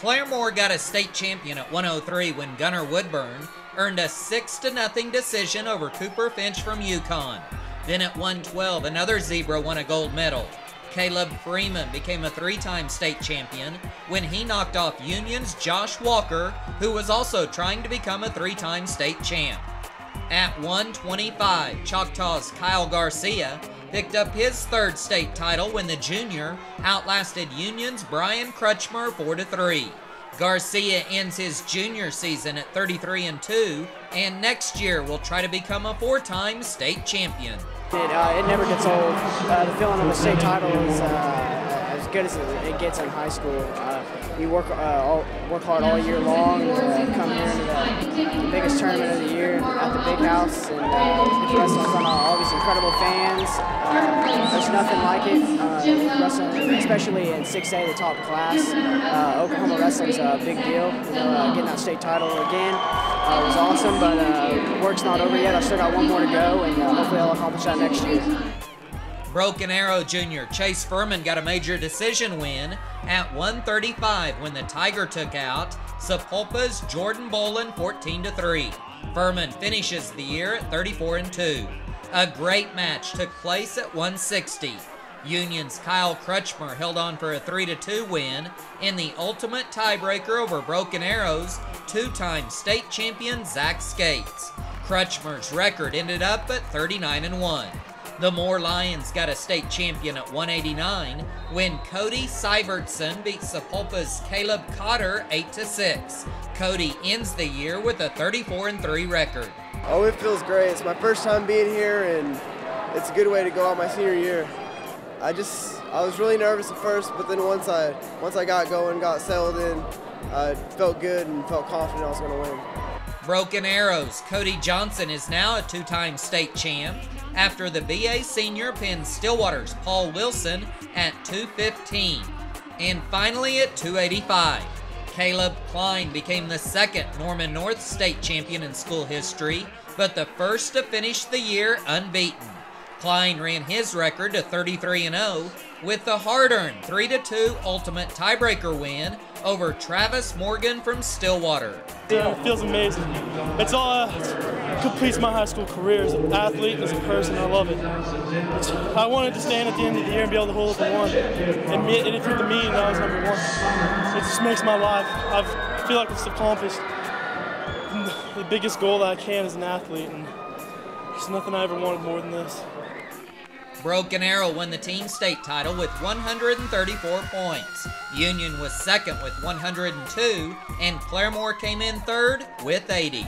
Claremore got a state champion at 103 when Gunnar Woodburn earned a 6 0 decision over Cooper Finch from Yukon. Then at 112, another Zebra won a gold medal. Calib Freeman became a three time state champion when he knocked off Union's Josh Walker, who was also trying to become a three time state champ. At 125, Choctaw's Kyle Garcia picked up his third state title when the junior outlasted Union's Brian Crutchmer 4 3. Garcia ends his junior season at 33 and 2, and next year will try to become a four-time state champion. It, uh, it never gets old. Uh, the feeling of a state title is uh, good as it gets in high school. Uh, you work uh, all, work hard all year long to come here to the, biggest tournament of the year at the big house and uh, wrestle in front of all these incredible fans. Uh, there's nothing like it. Uh, wrestling, especially in 6A, the top class. Uh, Oklahoma wrestling's a big deal. You know, uh, getting that state title again uh, was awesome, but uh, work's not over yet. I still got one more to go, and hopefully I'll accomplish that next year. Broken Arrow Jr. Chase Ferman got a major decision win at 135 when the Tiger took out Sapulpa's Jordan Bolin 14 3. Ferman finishes the year at 34 2. A great match took place at 160. Union's Kyle Crutchmer held on for a 3 2 win in the ultimate tiebreaker over Broken Arrow's two time state champion Zach Skates. Crutchmer's record ended up at 39 1. The Moore Lions got a state champion at 189 when Cody Sivertsen beat Sapulpa's Caleb Cotter 8 6. Cody ends the year with a 34 3 record. Oh, it feels great. It's my first time being here, and it's a good way to go out my senior year. I just I was really nervous at first, but then once I once I got going, got settled in, I felt good and felt confident I was going to win. Broken Arrows. Cody Johnson is now a two-time state champ after the BA senior pinned Stillwater's Paul Wilson at 215. And finally at 285, Caleb Cline became the second Norman North state champion in school history, but the first to finish the year unbeaten. Cline ran his record to 33 0 with the hard earned 3 2 ultimate tiebreaker win over Travis Morgan from Stillwater. Yeah, it feels amazing. It's all uh, completes my high school career as an athlete as a person. I love it. It's, I wanted to stand at the end of the year and be able to hold up the one. And, me, and it took the me, and I was number one. It just makes my life. I feel like it's accomplished the biggest goal that I can as an athlete. And there's nothing I ever wanted more than this. Broken Arrow won the team state title with 134 points. Union was second with 102, and Claremore came in third with 80.